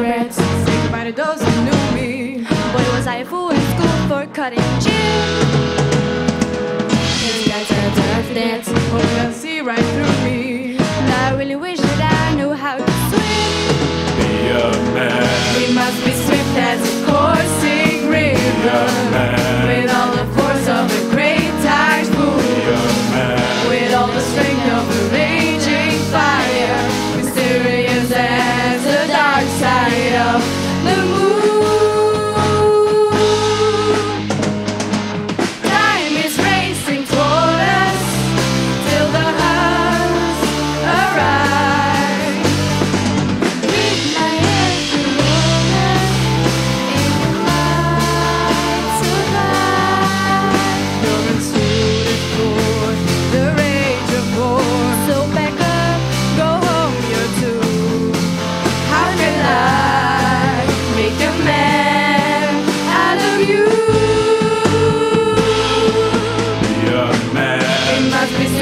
regrets. Say goodbye those who knew me. Boy, was I a fool in school for cutting gym. These guys are darkness. Hope you can see right through me. And I really wish that I knew how to swim. Be a man. We must be swift as a coursing river. Man.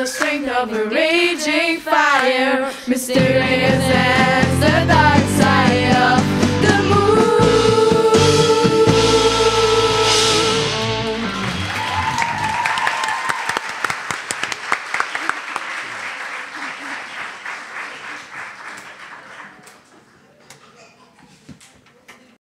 the strength of a raging fire, mysterious and